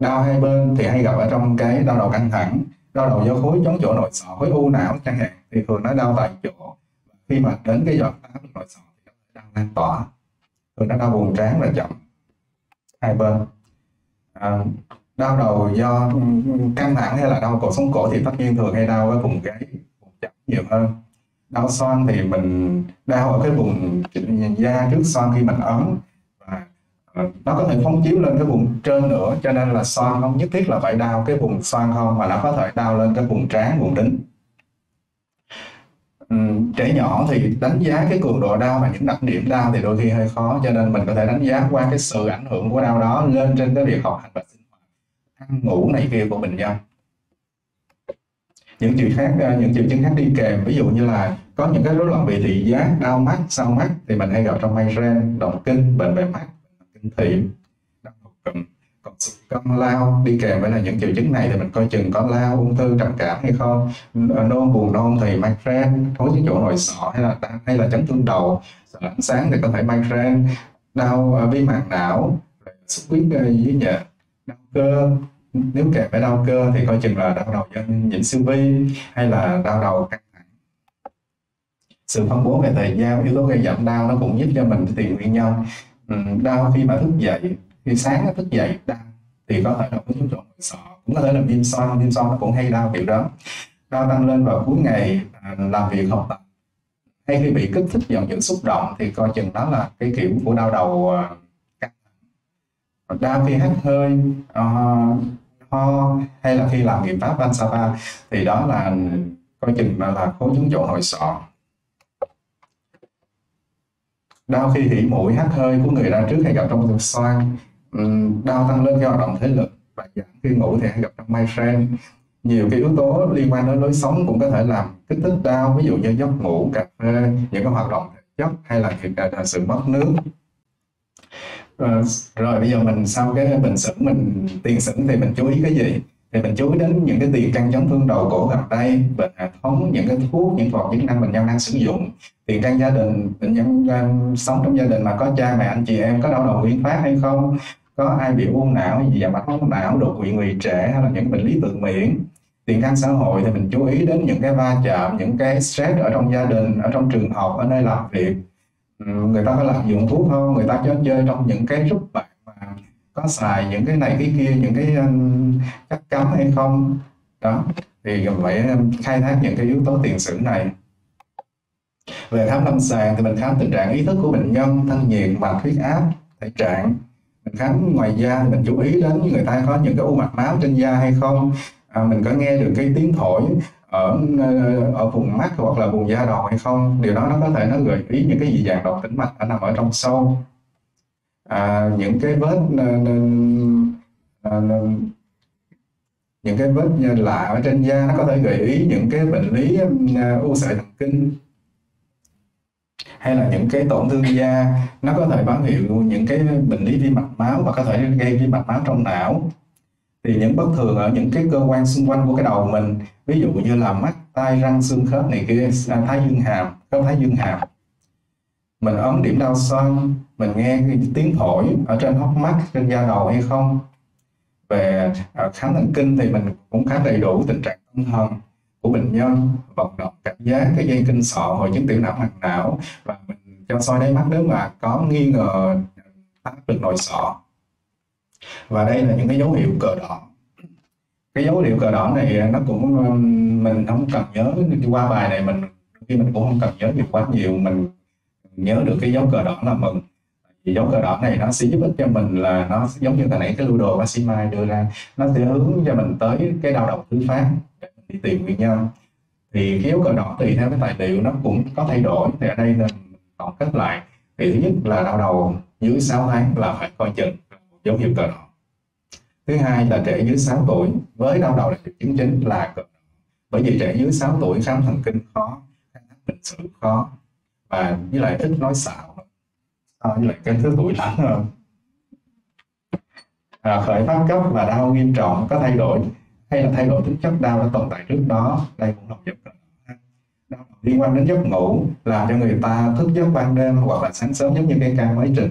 đau hai bên thì hay gặp ở trong cái đau đầu căng thẳng đau đầu do khối chống chỗ nội sọ khối u não chẳng hạn. Thì thường nó đau tại chỗ. Khi mà đến cái giọt áp nội sọ thì đau lan tỏa. Thường nó đau buồn trán và chậm. Hai bên. À, đau đầu do căng thẳng hay là đau cổ sống cổ thì tất nhiên thường hay đau ở vùng gáy vùng chậm nhiều hơn. Đau xoang thì mình đau ở cái vùng da trước xoang khi mình ấn Ờ, nó có thể phóng chiếu lên cái vùng trên nữa, cho nên là xoang không, nhất thiết là phải đau cái vùng xoang không, mà nó có thể đau lên cái vùng trán, vùng đính ừ, trẻ nhỏ thì đánh giá cái cường độ đau và những đặc điểm đau thì đôi khi hơi khó, cho nên mình có thể đánh giá qua cái sự ảnh hưởng của đau đó lên trên cái việc học hành và sinh hoạt, ăn ngủ này kia của bệnh nhân những triệu khác ờ, những triệu chứng khác đi kèm, ví dụ như là có những cái rối loạn về thị giác, đau mắt, sau mắt thì mình hay gặp trong migraine, động kinh, bệnh về mắt kinh thị đau ngực cụm còn cơn lao, đi kèm với là những triệu chứng này thì mình coi chừng có lao, ung thư, trầm cảm hay không? Ờ, nôn, buồn nôn thì migraine, thối những chỗ nội sọ hay là hay là chấn thương đầu. Sợ ánh sáng thì có thể migraine. Đau ờ, viêm màng não xuất huyết ờ, dưới nhện. Đau cơ, nếu kèm với đau cơ thì coi chừng là đau đầu do nhiễm siêu vi hay là đau đầu căng thẳng. Sự phân bố về thời gian, yếu tố gây giảm đau nó cũng giúp cho mình tìm nguyên nhân đau khi mà thức dậy khi sáng thức dậy đau thì có thể là có dấu trộn sọ cũng có thể là viêm xoang viêm xoang nó cũng hay đau kiểu đó. Đau tăng lên vào cuối ngày à, làm việc học tập. Hay khi bị kích thích dòng những xúc động thì coi chừng đó là cái kiểu của đau đầu à, đau khi hắt hơi uh, ho hay là khi làm nghiệm pháp Vansapa thì đó là coi chừng là, là khối chống chỗ nội sọ đau khi hỉ mũi hắt hơi của người ra trước hay gặp trong cuộc xoang đau tăng lên do hoạt động thể lực và giảm khi ngủ thì hay gặp trong migraine nhiều cái yếu tố liên quan đến lối sống cũng có thể làm kích thích đau ví dụ như giấc ngủ cà phê những cái hoạt động thể chất hay là, là sự mất nước. Rồi, rồi bây giờ mình sau cái bệnh sử mình tiền sử thì mình chú ý cái gì? Thì mình chú ý đến những cái tiền căn chấn thương đầu cổ gặp tay bệnh hệ thống, những cái thuốc, những vật chức năng bệnh nhân đang sử dụng. Tiền căn gia đình bệnh nhân đang sống trong gia đình mà có cha, mẹ, anh chị em có đau đầu nguyên phát hay không? Có ai bị u não gì và mạch máu não, đột quỵ người trẻ hay là những bệnh lý tự miễn? Tiền căn xã hội thì mình chú ý đến những cái va chạm, những cái stress ở trong gia đình, ở trong trường học, ở nơi làm việc. Người ta có lạm dụng thuốc không? Người ta chơi chơi trong những cái rút bạn có xài những cái này cái kia những cái um, chất cấm hay không. Đó thì cần phải um, khai thác những cái yếu tố tiền sử này. Về khám lâm sàng thì mình khám tình trạng ý thức của bệnh nhân thân nhiệt mạch huyết áp thể trạng. Mình khám ngoài da thì mình chú ý đến người ta có những cái u mạch máu trên da hay không. À, mình có nghe được cái tiếng thổi ở uh, ở vùng mắt hoặc là vùng da đầu hay không. Điều đó nó có thể nó gợi ý những cái dị dạng động tĩnh mạch ở nằm ở trong sâu à, những cái vết à, những cái vết lạ ở trên da nó có thể gợi ý những cái bệnh lý u sợi thần kinh hay là những cái tổn thương da. Nó có thể báo hiệu những cái bệnh lý vi mạch máu và có thể gây vi mạch máu trong não. Thì những bất thường ở những cái cơ quan xung quanh của cái đầu mình ví dụ như là mắt tai răng xương khớp này kia à, thái dương hàm khớp thái dương hàm mình ấn điểm đau xoăn mình nghe cái tiếng thổi ở trên hốc mắt, trên da đầu hay không? Về à, khám thần kinh thì mình cũng khá đầy đủ tình trạng tâm thần của bệnh nhân, vận động cảm giác, cái dây kinh sọ hội chứng tiểu não, màng não. Và mình cho soi đáy mắt nếu mà có nghi ngờ áp lực nội sọ và đây là những cái dấu hiệu cờ đỏ. Cái dấu hiệu cờ đỏ này nó cũng, mình không cần nhớ, qua bài này mình, khi mình cũng không cần nhớ nhiều quá nhiều, mình nhớ được cái dấu cờ đỏ là mừng. Thì dấu cờ đỏ này nó sẽ giúp ích cho mình là nó giống như hồi nãy cái lưu đồ bác sĩ Mai đưa ra. Nó sẽ hướng cho mình tới cái đau đầu thứ phát để mình đi tìm nguyên nhân. Thì cái dấu cờ đỏ tùy theo cái tài liệu nó cũng có thay đổi. Thì ở đây là tổng kết lại. Thì thứ nhất là đau đầu dưới 6 tháng là phải coi chừng dấu hiệu cờ đỏ. Thứ hai là trẻ dưới 6 tuổi với đau đầu là triệu chứng chính là cờ đỏ. Bởi vì trẻ dưới 6 tuổi khám thần kinh khó, khám bệnh sử khó và với lại thích nói xạo. À, với lại cái thứ tuổi lớn hơn à, khởi phát cấp và đau nghiêm trọng có thay đổi. Hay là thay đổi tính chất đau đã tồn tại trước đó đây cũng là một dấu đau liên quan đến giấc ngủ làm cho người ta thức giấc ban đêm hoặc là sáng sớm giống như cái ca mới trình.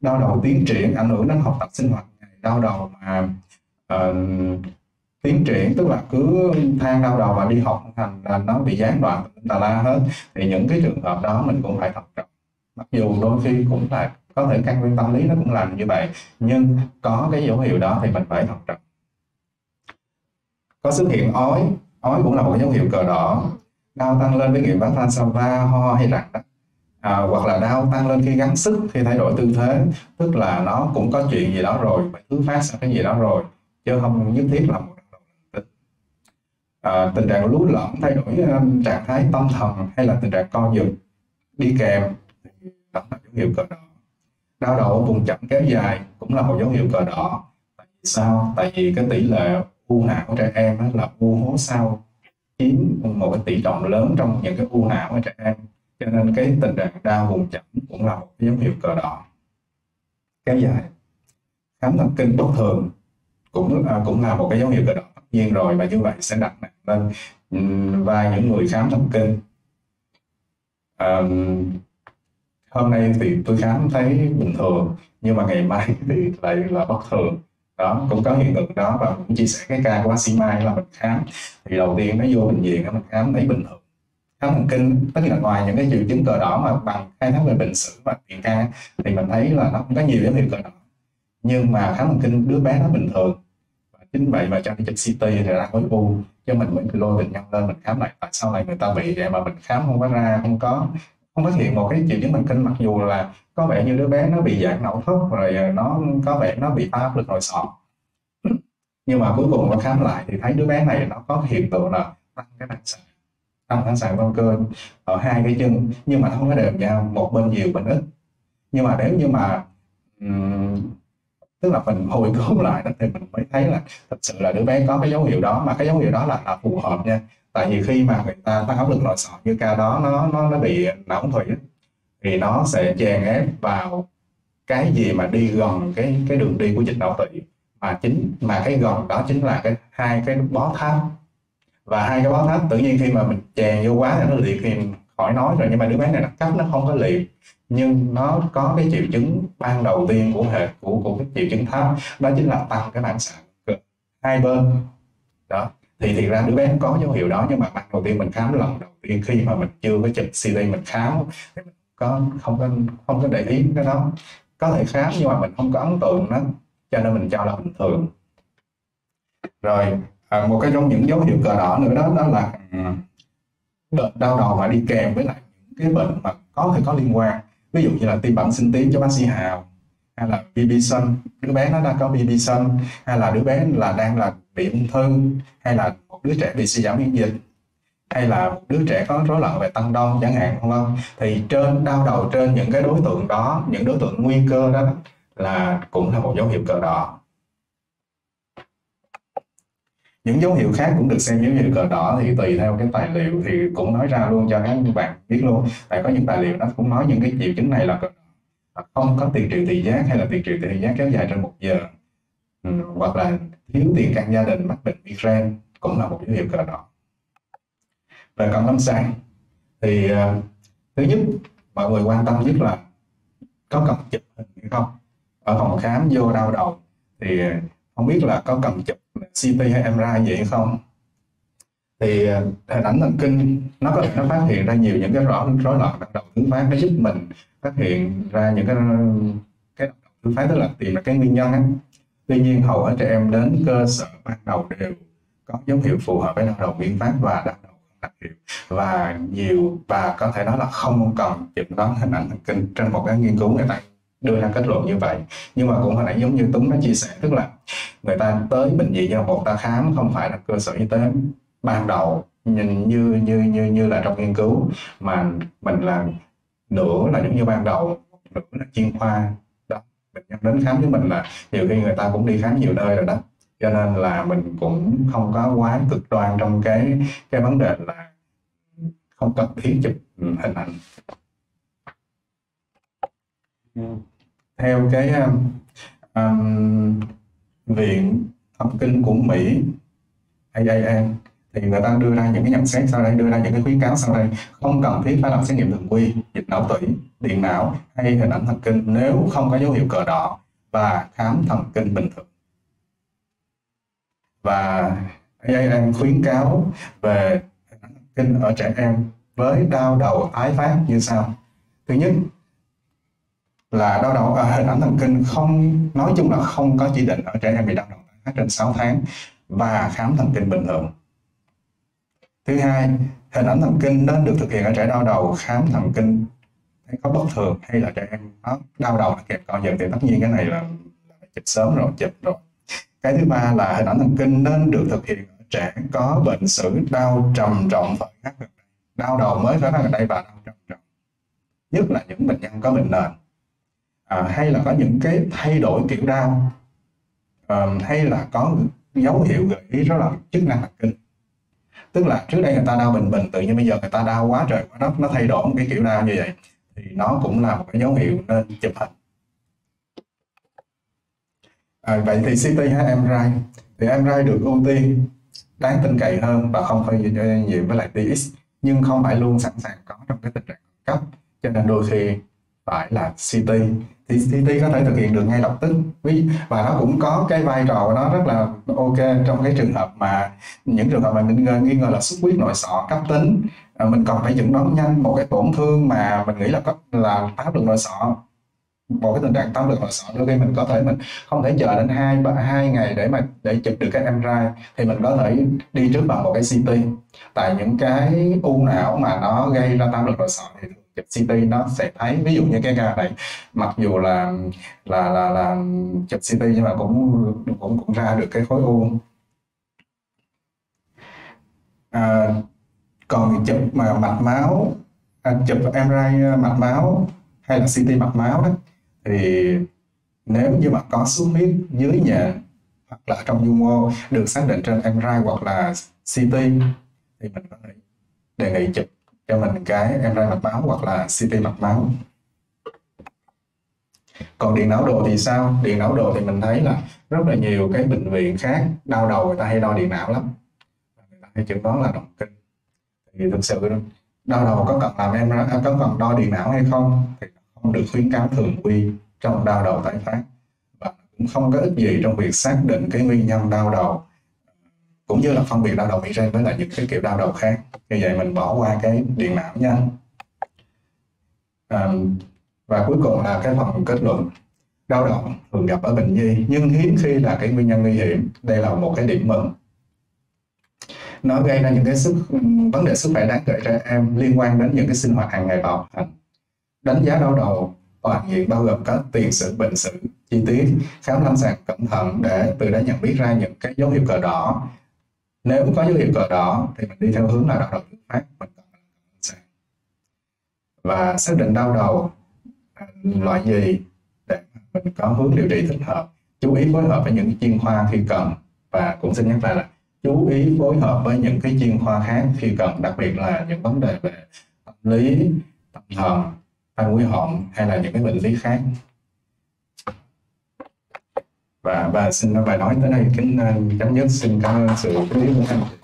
Đau đầu tiến triển ảnh hưởng đến học tập sinh hoạt. Đau đầu mà uh, tiến triển tức là cứ than đau đầu và đi học thành là nó bị gián đoạn tà la hết. Thì những cái trường hợp đó mình cũng phải thận trọng. Mặc dù đôi khi cũng là có thể căn nguyên tâm lý nó cũng làm như vậy nhưng có cái dấu hiệu đó thì mình phải thận trọng. Có xuất hiện ói. Ói cũng là một dấu hiệu cờ đỏ. Đau tăng lên với nghiệm phát va ho hay rặn đó. À, hoặc là đau tăng lên khi gắng sức khi thay đổi tư thế. Tức là nó cũng có chuyện gì đó rồi phải thứ phát sang cái gì đó rồi chứ không nhất thiết là một à, tình trạng lú lẫn thay đổi um, trạng thái tâm thần hay là tình trạng co giật đi kèm đó là dấu hiệu cờ đỏ. Đau đầu vùng chậm kéo dài cũng là một dấu hiệu cờ đỏ. Tại vì sao? Tại vì cái tỷ lệ u não của trẻ em là u hố sau chiếm một cái tỷ trọng lớn trong những cái u não của trẻ em. Cho nên cái tình trạng đau vùng chậm cũng là một cái dấu hiệu cờ đỏ. Kéo dài. Khám thần kinh bất thường cũng à, cũng là một cái dấu hiệu cờ đỏ nhiên rồi và như vậy sẽ đặt nặng lên ừ, vai những người khám thần kinh à, hôm nay thì tôi khám thấy bình thường nhưng mà ngày mai thì lại là bất thường. Đó cũng có hiện tượng đó và cũng chia sẻ cái ca của bác sĩ Mai là mình khám. Thì đầu tiên nó vô bệnh viện mình khám thấy bình thường. Khám thần kinh tất nhiên là ngoài những cái triệu chứng cờ đỏ mà bằng khai thác về bệnh sử và tiền ca thì mình thấy là nó không có nhiều dấu hiệu cờ đỏ nhưng mà khám thần kinh đứa bé nó bình thường chính vậy mà trong dịch CT thì ra khối u cho mình mới lôi bệnh nhân lên mình khám lại. Tại sao lại người ta bị vậy mà mình khám không có ra không có không phát hiện một cái triệu chứng thần kinh? Mặc dù là có vẻ như đứa bé nó bị giãn não thất rồi nó có vẻ nó bị áp lực nội sọ nhưng mà cuối cùng nó khám lại thì thấy đứa bé này nó có hiện tượng là tăng cái phản xạ tăng phản xạ cơ ở hai cái chân nhưng mà không có đều nhau một bên nhiều bên ít. Nhưng mà nếu như mà um, tức là mình hồi cứu lại đó thì mình mới thấy là thật sự là đứa bé có cái dấu hiệu đó mà cái dấu hiệu đó là, là phù hợp nha. Tại vì khi mà người ta tăng áp lực nội sọ như ca đó nó nó nó bị não thủy thì nó sẽ chèn ép vào cái gì mà đi gần cái cái đường đi của dịch não tủy. Mà chính mà cái gần đó chính là cái hai cái bó tháp. Và hai cái bó tháp tự nhiên khi mà mình chèn vô quá thì nó liệt thì khỏi nói rồi nhưng mà đứa bé này nó cấp nó không có liệt nhưng nó có cái triệu chứng ban đầu tiên của hệ của của cái triệu chứng thấp đó chính là tăng cái phản xạ hai bên. Đó thì thì ra đứa bé có dấu hiệu đó nhưng mà ban đầu tiên mình khám lần đầu tiên khi mà mình chưa có chụp CT mình khám. Thì mình có không có không có để ý cái đó. Có thể khám nhưng mà mình không có ấn tượng đó cho nên mình cho là bình thường. Rồi à, một cái trong những dấu hiệu cờ đỏ nữa đó đó là à, đau đầu mà đi kèm với lại những cái bệnh mà có thể có liên quan ví dụ như là tim bẩm sinh tiến cho bác sĩ hào, hay là BB Sun, đứa bé nó đang có BB Sun, hay là đứa bé là đang là bị ung thư, hay là một đứa trẻ bị suy giảm miễn dịch, hay là một đứa trẻ có rối loạn về tăng đông chẳng hạn không vâng thì trên, đau đầu trên những cái đối tượng đó, những đối tượng nguy cơ đó là cũng là một dấu hiệu cờ đỏ những dấu hiệu khác cũng được xem dấu hiệu cờ đỏ thì tùy theo cái tài liệu thì cũng nói ra luôn cho các bạn biết luôn. Tại có những tài liệu nó cũng nói những cái triệu chứng này là cờ đỏ. Không có tiền triệu thị giác hay là tiền triệu thị giác kéo dài trên một giờ. Ừ, hoặc là thiếu tiền căn gia đình mắc bệnh migraine cũng là một dấu hiệu cờ đỏ. Về cận lâm sàng thì uh, thứ nhất mọi người quan tâm nhất là có cần chụp hình hay không? Ở phòng khám vô đau đầu thì ờ, không biết là có cần chụp CT hay MRI vậy không? Thì ờ, hình ảnh thần kinh, nó có thể nó phát hiện ra nhiều những cái rõ rối loạn động đầu thứ phát nó giúp mình phát hiện ra những cái cái thứ phát tức là tìm ra cái nguyên nhân ấy. tuy nhiên, hầu hết trẻ em đến cơ sở ban đầu đều có dấu hiệu phù hợp với đau đầu nguyên phát và đau đầu đặc hiệu và nhiều, và có thể nói là không cần chụp đoán hình ảnh thần kinh trên một cái nghiên cứu người ta đưa ra kết luận như vậy. Nhưng mà cũng hồi nãy giống như Tuấn đã chia sẻ, tức là người ta tới bệnh viện do một ta khám không phải là cơ sở y tế ban đầu nhìn như như như như là trong nghiên cứu mà mình làm nửa là giống như ban đầu nửa là chuyên khoa. Đó bệnh nhân đến khám với mình là nhiều khi người ta cũng đi khám nhiều nơi rồi đó. Cho nên là mình cũng không có quá cực đoan trong cái cái vấn đề là không cần thiết chụp hình ảnh. Ừ. Theo cái um, um viện thần kinh của Mỹ AAN thì người ta đưa ra những cái nhận xét sau đây, đưa ra những cái khuyến cáo sau đây. Không cần thiết phải làm xét nghiệm thường quy, dịch não tủy, điện não hay hình ảnh thần kinh nếu không có dấu hiệu cờ đỏ và khám thần kinh bình thường. Và AAN khuyến cáo về thần kinh ở trẻ em với đau đầu tái phát như sau. Thứ nhất là đau đầu. Ở hình ảnh thần kinh không, nói chung là không có chỉ định ở trẻ em bị đau đầu trên 6 tháng và khám thần kinh bình thường. Thứ hai, hình ảnh thần kinh nên được thực hiện ở trẻ đau đầu, khám thần kinh thấy có bất thường hay là trẻ em nó đau đầu kèm co giật thì tất nhiên cái này là chụp sớm rồi chụp rồi. Cái thứ ba là hình ảnh thần kinh nên được thực hiện ở trẻ có bệnh sử đau trầm trọng phải khắc gần đây. Đau đầu mới khởi phát gần đây và đau trầm trọng. Nhất là những bệnh nhân có bệnh nền à, hay là có những cái thay đổi kiểu đau. À, hay là có dấu hiệu gợi ý đó là chức năng thần kinh. Tức là trước đây người ta đau bình bình tự nhiên bây giờ người ta đau quá trời quá đất nó thay đổi một cái kiểu đau như vậy thì nó cũng là một cái dấu hiệu nên chụp hình. À, vậy thì CT hay MRI thì MRI được ưu tiên đáng tin cậy hơn và không phải nhiều với lại TX nhưng không phải luôn sẵn sàng có trong cái tình trạng cấp. Cho nên đôi khi phải là CT thì CT có thể thực hiện được ngay lập tức. Và nó cũng có cái vai trò của nó rất là ok trong cái trường hợp mà những trường hợp mà mình nghi ngờ là xuất huyết nội sọ cấp tính à, mình cần phải chẩn đoán nhanh một cái tổn thương mà mình nghĩ là có, là táo đường nội sọ, một cái tình trạng táo đường nội sọ, đôi khi mình có thể mình không thể chờ đến hai hai ngày để mà, để chụp được cái MRI thì mình có thể đi trước bằng một cái CT tại những cái u não mà nó gây ra táo lực nội sọ thì chụp CT nó sẽ thấy ví dụ như cái ca này mặc dù là là là là chụp CT nhưng mà cũng cũng cũng ra được cái khối u. À, còn chụp mà mạch máu à, chụp MRI à, mạch máu hay là CT mạch máu đó thì nếu như mà có xuất huyết dưới nhà hoặc là trong nhu mô được xác định trên MRI hoặc là CT thì mình có thể đề nghị chụp cho mình cái em ra mạch máu hoặc là CT mạch máu còn điện não đồ thì sao? Điện não đồ thì mình thấy là rất là nhiều cái bệnh viện khác đau đầu, người ta hay đo điện não lắm. Người ta hay chẩn đoán là động kinh. Thì thực sự đau đầu có cần làm em à, có cần đo điện não hay không thì không được khuyến cáo thường quy trong đau đầu tái phát. Và cũng không có ích gì trong việc xác định cái nguyên nhân đau đầu cũng như là phân biệt đau đầu migraine với lại những cái kiểu đau đầu khác. Như vậy mình bỏ qua cái điện não nha à, và cuối cùng là cái phần kết luận. Đau đầu thường gặp ở bệnh nhi nhưng hiếm khi là cái nguyên nhân nguy hiểm. Đây là một cái điểm mừng. Nó gây ra những cái sức vấn đề sức khỏe đáng kể cho em liên quan đến những cái sinh hoạt hàng ngày và học hành. Đánh giá đau đầu toàn diện bao gồm các tiền sử bệnh sử chi tiết khám lâm sàng cẩn thận để từ đó nhận biết ra những cái dấu hiệu cờ đỏ nếu có dấu hiệu cờ đỏ thì mình đi theo hướng là đau đầu thứ phát mình cần sàng. Và xác định đau đầu loại gì để mình có hướng điều trị thích hợp, chú ý phối hợp với những chuyên khoa khi cần. Và cũng xin nhắc lại là chú ý phối hợp với những cái chuyên khoa khác khi cần, đặc biệt là những vấn đề về tâm lý, tâm thần, tai mũi họng hay là những cái bệnh lý khác và và xin bài nói tới đây, kính chấm dứt xin cảm ơn sự chú ý của anh